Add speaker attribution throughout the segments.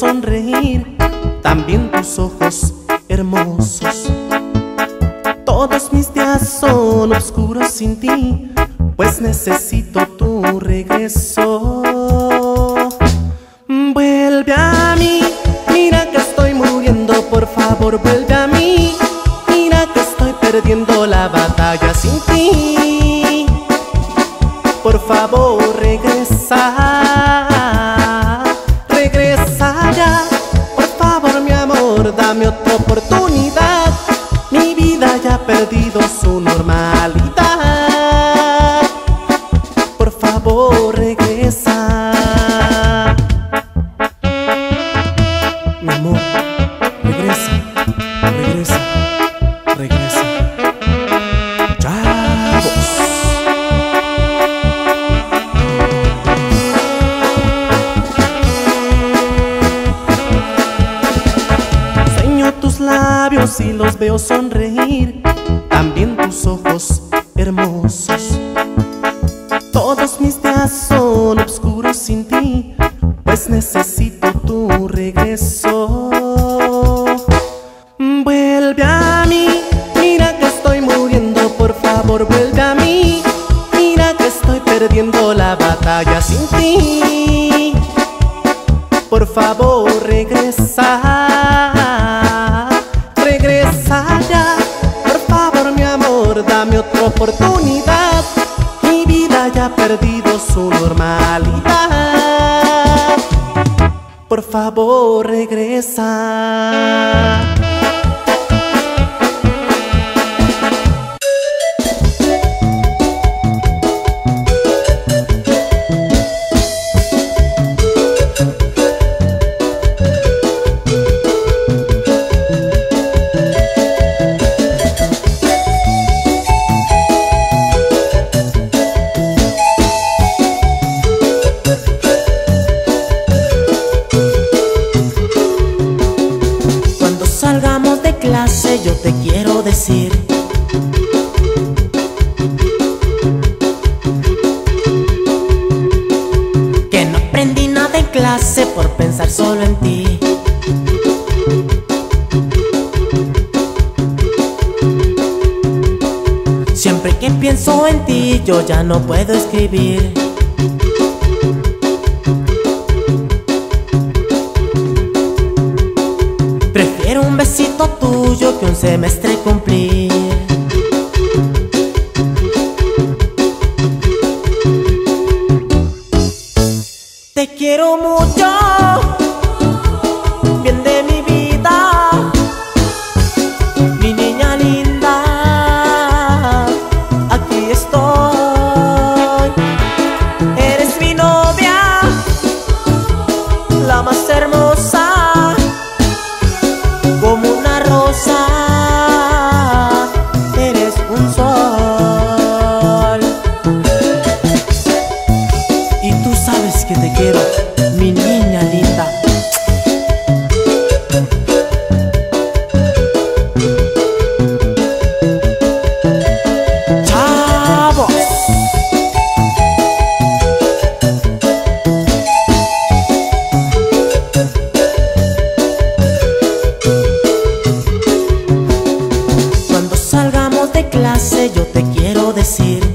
Speaker 1: sonreír, también tus ojos dame otra oportunidad. Mi vida ya ha perdido su normalidad. ha perdido su normalidad. Por favor, regresa.
Speaker 2: yo ya no puedo escribir. Prefiero un besito tuyo que un semestre cumplir. acontecer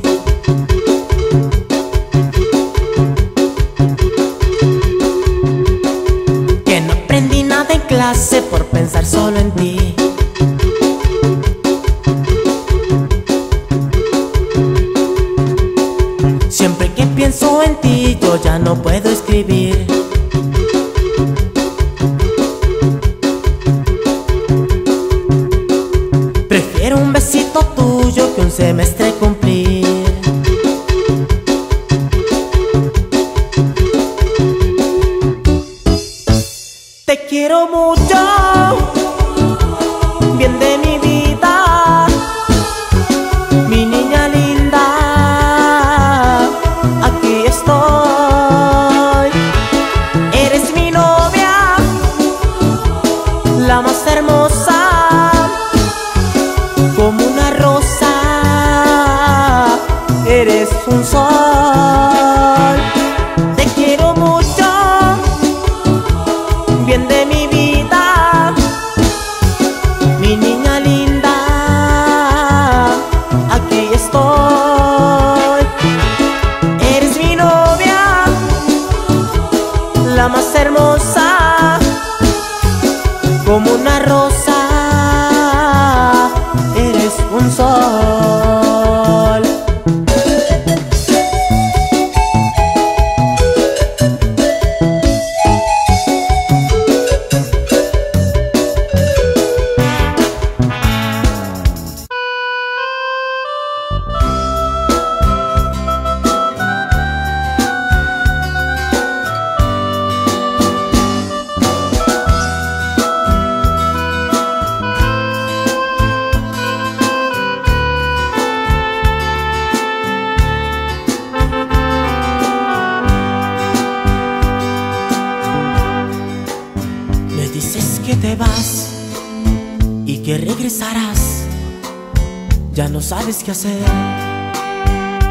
Speaker 2: ya no sabes qué hacer,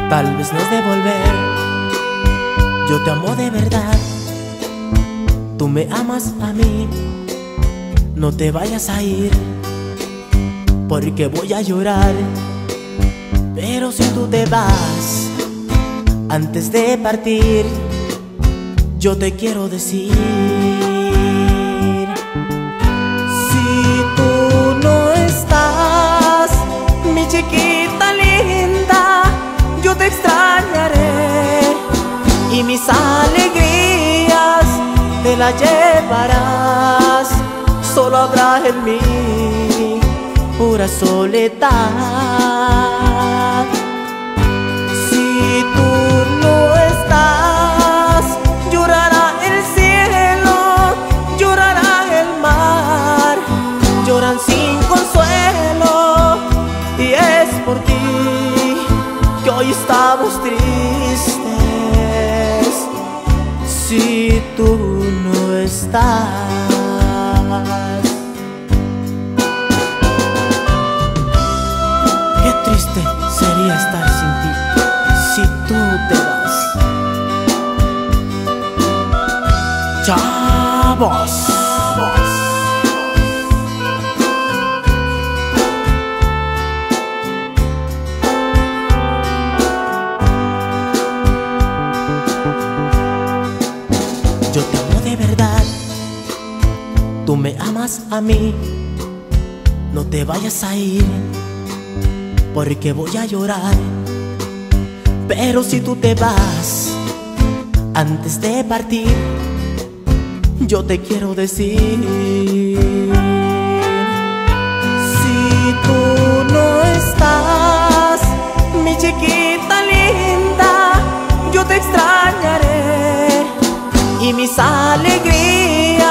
Speaker 2: tal vez no es de volver. Yo te amo de verdad, tú me amas a mí, no te vayas a ir, porque voy a llorar. Pero si tú te vas, antes de partir, yo te quiero decir. Chiquita linda, yo te extrañaré y mis alegrías te las llevarás. Solo habrá en mí pura soledad. Estamos tristes si tú no estás. Qué triste sería estar sin ti si tú te vas. Chavos. A mí, no te vayas a ir, porque voy a llorar. Pero si tú te vas, antes de partir, yo te quiero decir. Si tú no estás, mi chiquita linda, yo te extrañaré y mis alegrías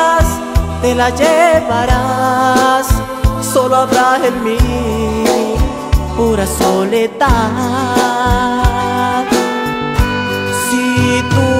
Speaker 2: te la llevarás, solo habrá en mí pura soledad. Si tú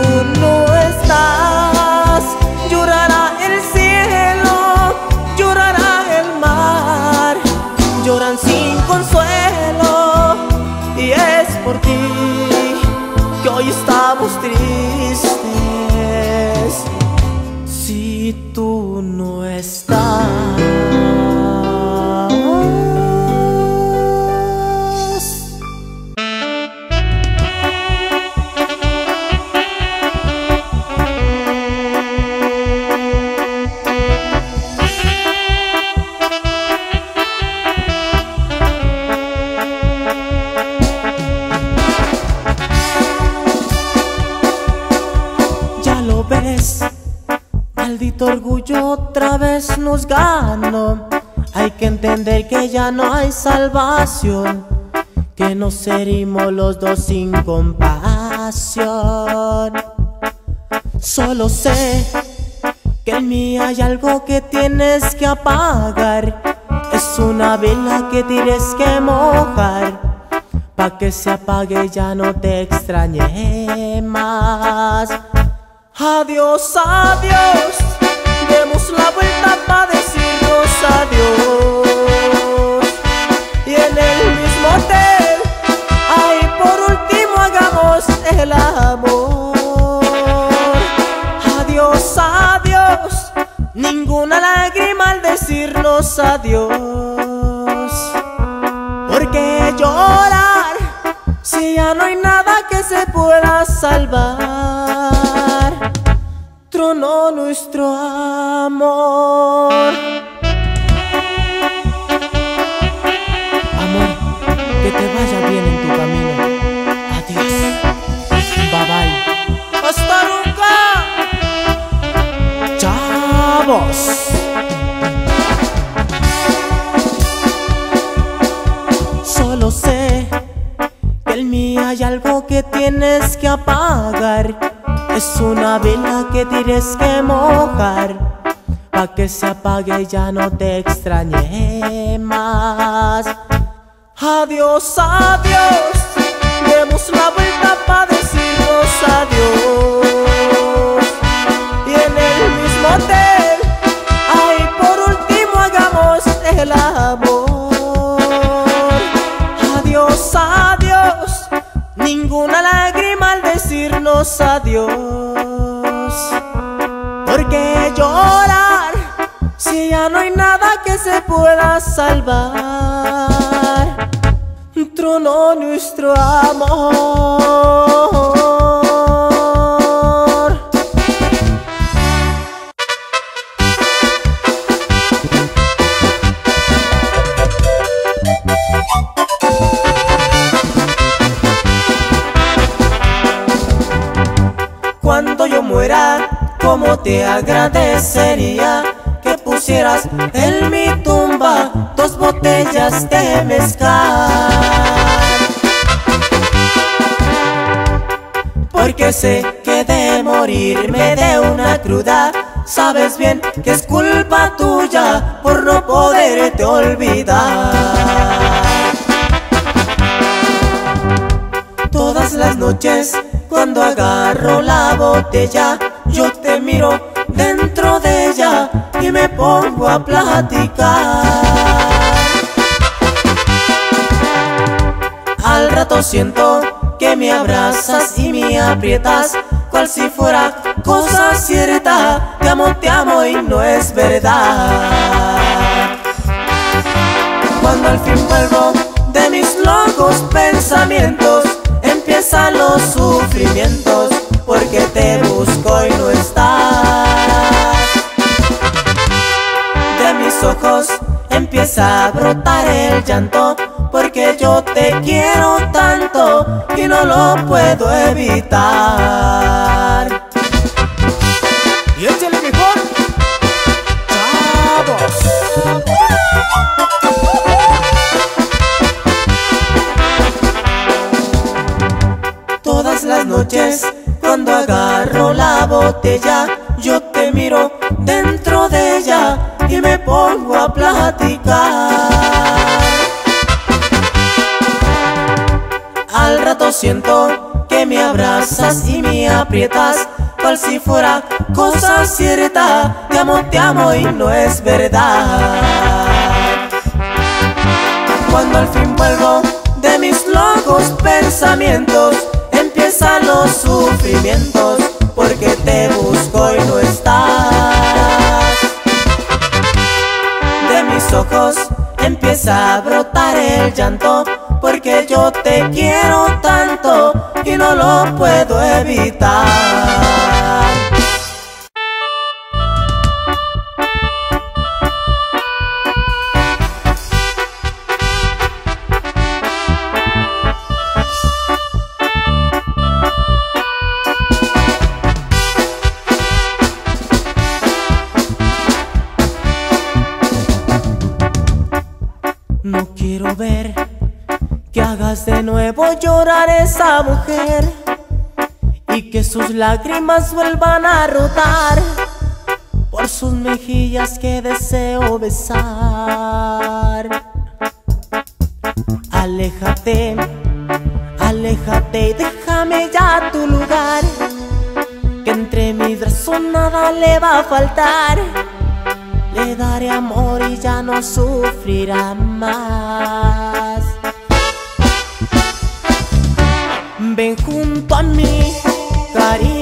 Speaker 2: nos ganó. Hay que entender que ya no hay salvación, que nos herimos los dos sin compasión. Solo sé que en mí hay algo que tienes que apagar. Es una vela que tienes que mojar. Pa' que se apague ya no te extrañe más. Adiós, adiós demos la vuelta para decirnos adiós. Y en el mismo hotel, ahí por último hagamos el amor. Adiós, adiós, ninguna lágrima al decirnos adiós. Porque llorar si ya no hay nada que se pueda salvar? Tronó nuestro amor. Amor, que te vaya bien en tu camino. Adiós. Bye bye. Hasta nunca. Chavos. Solo sé que en mí hay algo que tienes que apagar es una vela que tienes que mojar Pa' que se apague ya no te extrañe más. Adiós, adiós Demos la vuelta pa' decirnos adiós. Y en el mismo hotel Ahí por último hagamos el amor. Adiós, adiós Ninguna lágrima porque llorar si ya no hay nada que se pueda salvar? Trono nuestro amor. Cuando yo muera, como te agradecería que pusieras en mi tumba dos botellas de mezcal. Porque sé que de morirme de una cruda, sabes bien que es culpa tuya por no poderte olvidar. Todas las noches cuando agarro la botella, yo te miro dentro de ella y me pongo a platicar. Al rato siento que me abrazas y me aprietas, cual si fuera cosa cierta. Te amo, te amo y no es verdad. Cuando al fin vuelvo de mis locos pensamientos, empiezan los sufrimientos porque te busco y no estás. De mis ojos empieza a brotar el llanto porque yo te quiero tanto y no lo puedo evitar. Noches cuando agarro la botella yo te miro dentro de ella y me pongo a platicar. Al rato siento que me abrazas y me aprietas cual si fuera cosa cierta. Te amo, te amo y no es verdad. Cuando al fin vuelvo de mis locos pensamientos, los sufrimientos porque te busco y no estás. De mis ojos empieza a brotar el llanto porque yo te quiero tanto y no lo puedo evitar. Nuevo llorar esa mujer y que sus lágrimas vuelvan a rodar por sus mejillas que deseo besar. Aléjate, aléjate y déjame ya tu lugar, que entre mis brazos nada le va a faltar. Le daré amor y ya no sufrirá más. Ven junto a mí, cariño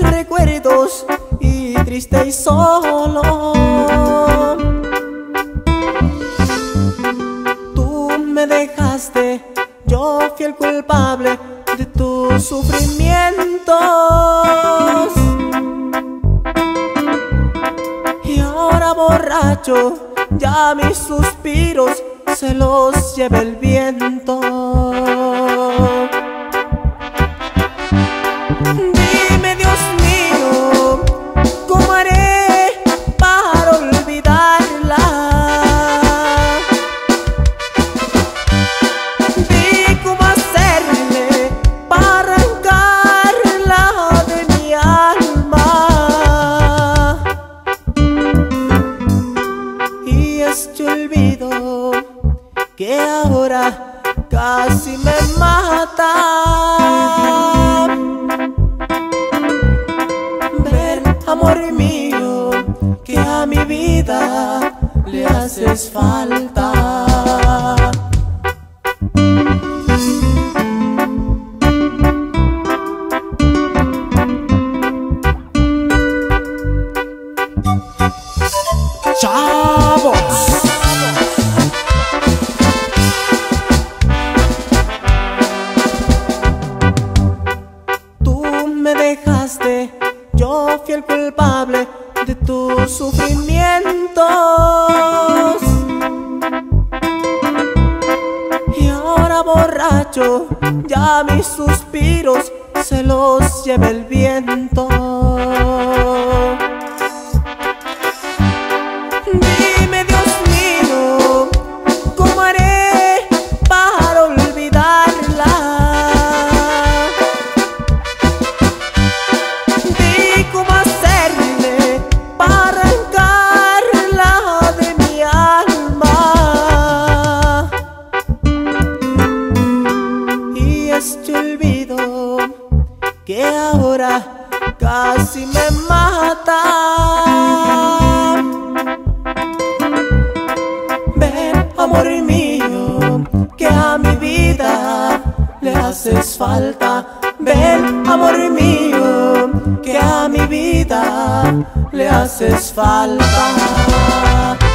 Speaker 2: recuerdos y triste y solo. Ahora casi me mata. Ven, amor mío, que a mi vida le haces falta. Ven, amor mío, que a mi vida le haces falta.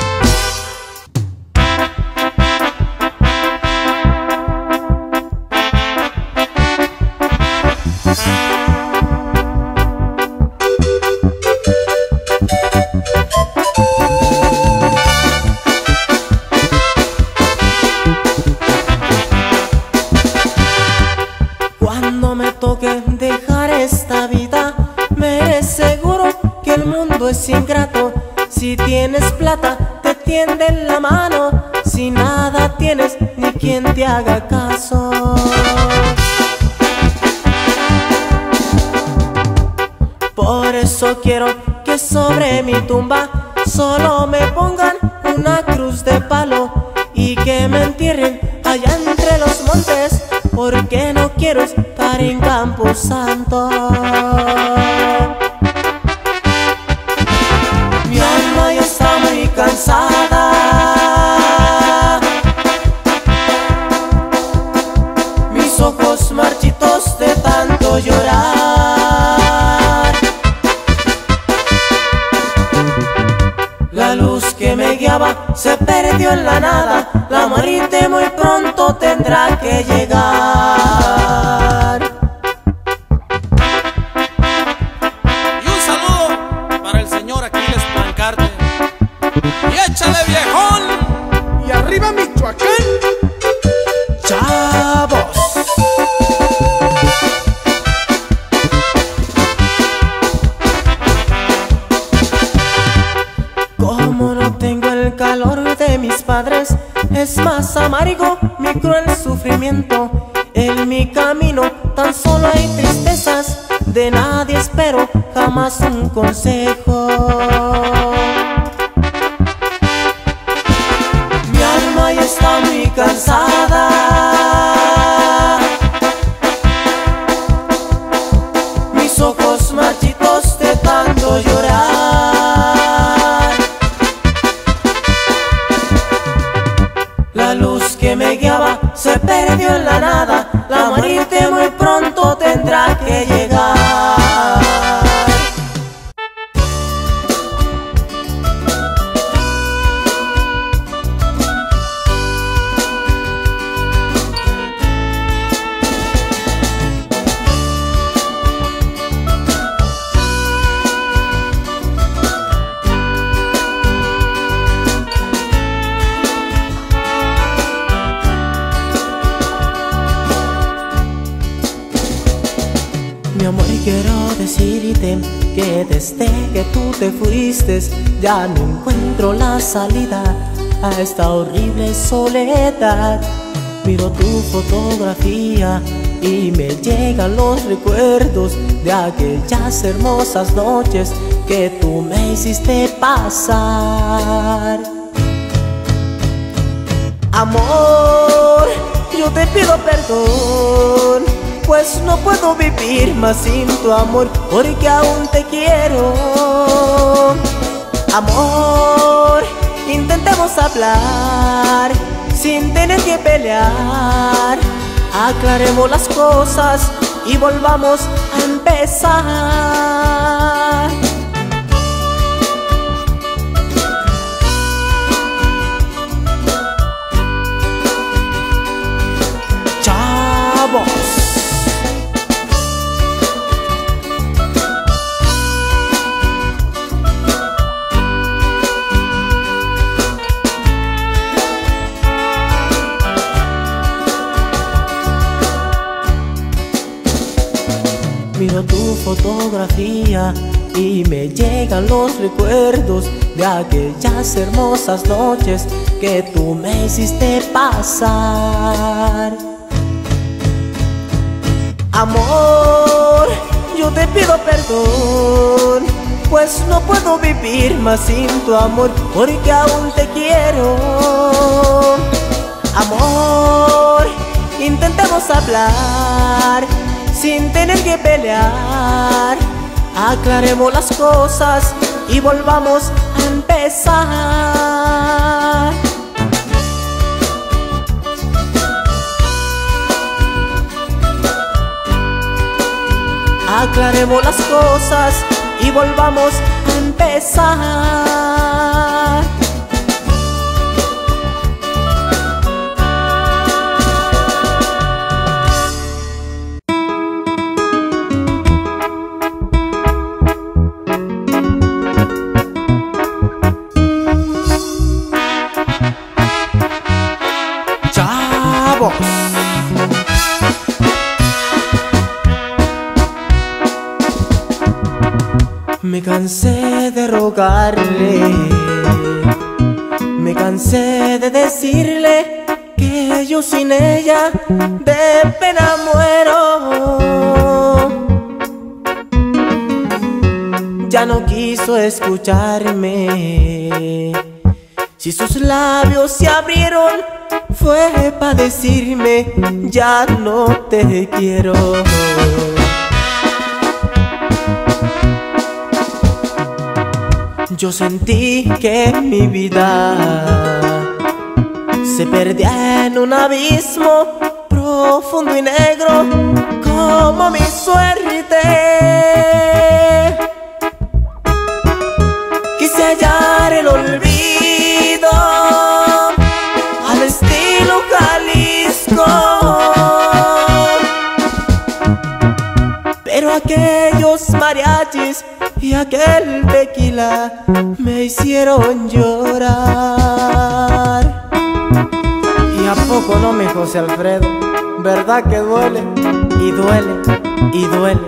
Speaker 2: Es ingrato. Si tienes plata, te tienden la mano. Si nada tienes, ni quien te haga caso. Por eso quiero que sobre mi tumba solo me pongan una cruz de palo y que me entierren allá entre los montes, porque no quiero estar en Campo Santo. Mis ojos marchitos de tanto llorar. La luz que me guiaba se perdió en la nada. La muerte muy pronto tendrá que llegar. De nadie espero jamás un consejo. está muy cansada. Ya no encuentro la salida a esta horrible soledad. Miro tu fotografía y me llegan los recuerdos de aquellas hermosas noches que tú me hiciste pasar. Amor, yo te pido perdón, pues no puedo vivir más sin tu amor, porque aún te quiero. Amor, intentemos hablar sin tener que pelear. Aclaremos las cosas y volvamos a empezar. Tu fotografía y me llegan los recuerdos de aquellas hermosas noches que tú me hiciste pasar. Amor, yo te pido perdón, pues no puedo vivir más sin tu amor, porque aún te quiero. Amor, intentemos hablar sin tener que pelear. Aclaremos las cosas y volvamos a empezar. Aclaremos las cosas y volvamos a empezar. Me cansé de rogarle, me cansé de decirle que yo sin ella de pena muero. Ya no quiso escucharme. Si sus labios se abrieron, fue para decirme, ya no te quiero. Yo sentí que mi vida se perdía en un abismo profundo y negro como mi suerte. Quise hallar el olvido al estilo Jalisco. Pero aquellos mariachis y aquel tequila me hicieron llorar. ¿Y a poco no, mi José Alfredo? ¿Verdad que duele? Y duele, y duele.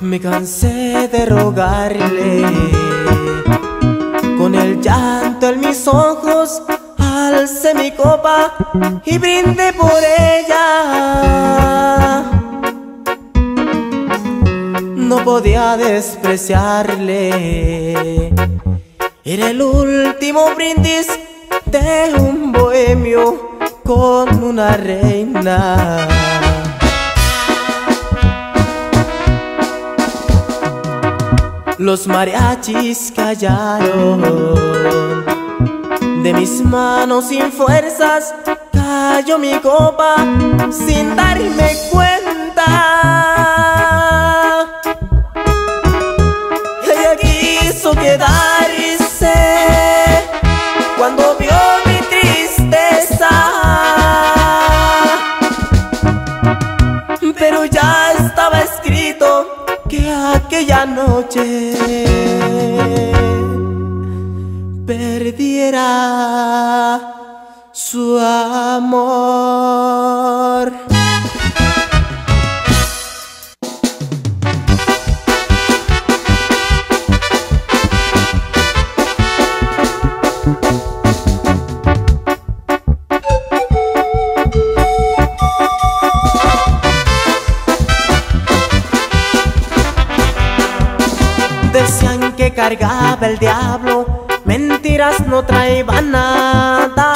Speaker 2: Me cansé de rogarle llanto en mis ojos alcé mi copa y brindé por ella. No podía despreciarle. Era el último brindis de un bohemio con una reina. Los mariachis callaron. De mis manos sin fuerzas Cayó mi copa sin darme cuenta. Ella quiso quedarse cargaba el diablo, mentiras no traía nada.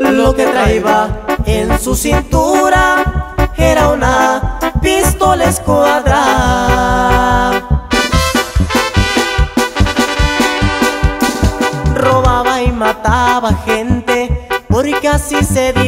Speaker 2: Lo que traía en su cintura era una pistola escuadra. Robaba y mataba gente porque así se divertía.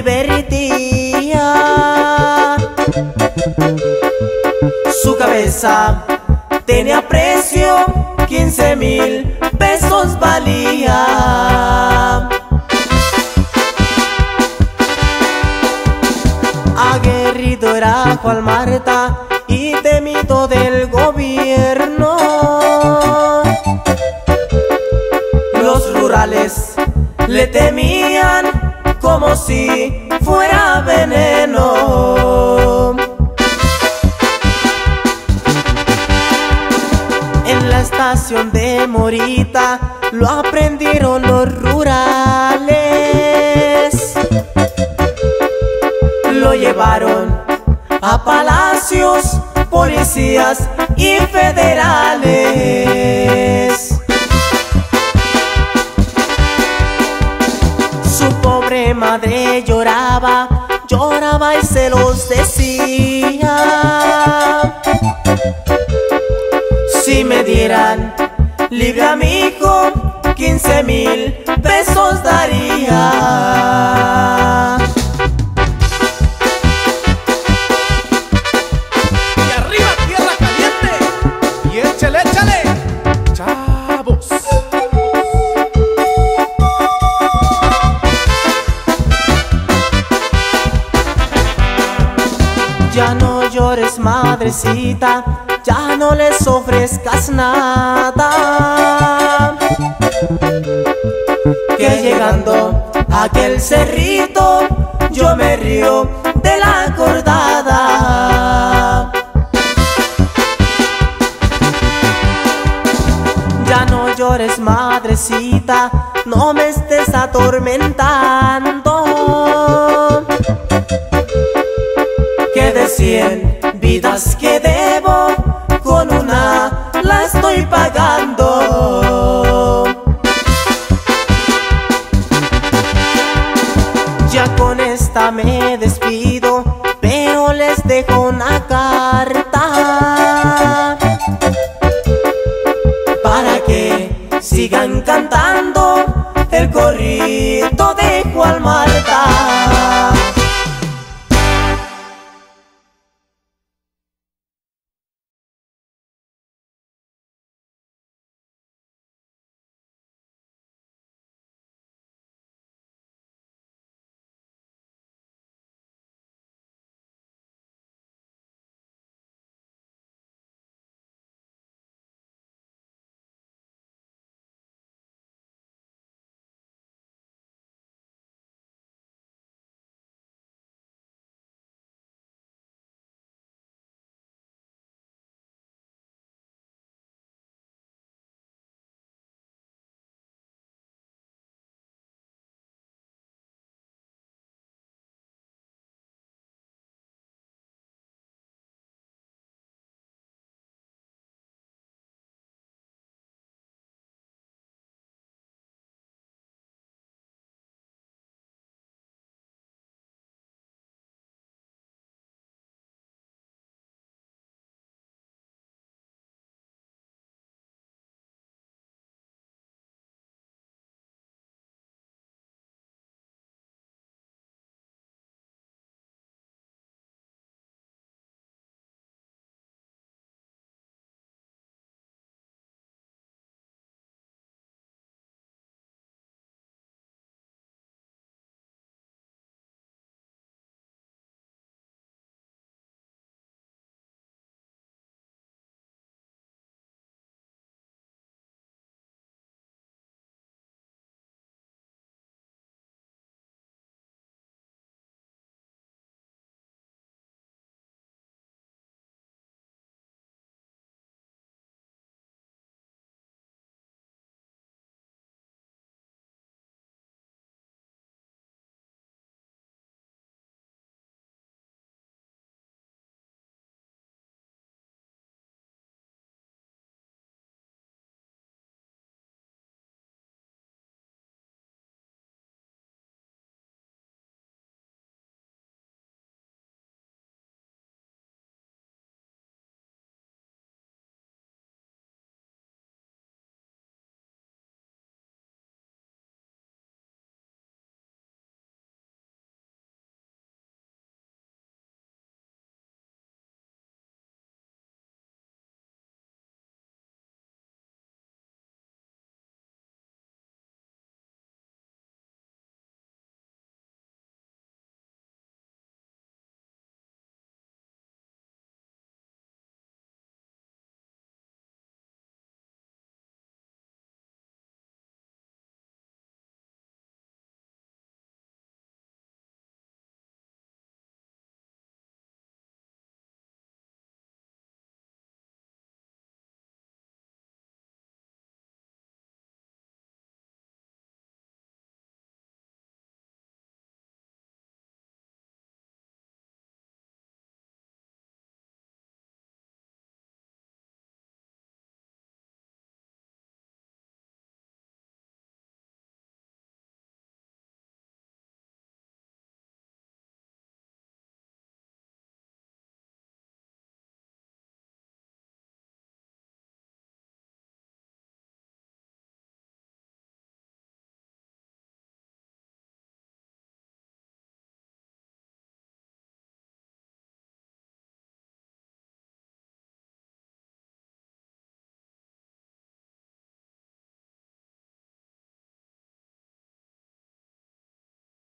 Speaker 2: Madre lloraba, lloraba y se los decía. Si me dieran libre a mi hijo, 15 mil pesos daría. Madrecita, ya no les ofrezcas nada. Que llegando a aquel cerrito, yo me río de la acordada. Ya no llores, madrecita, no me estés atormentando. Que de 助けて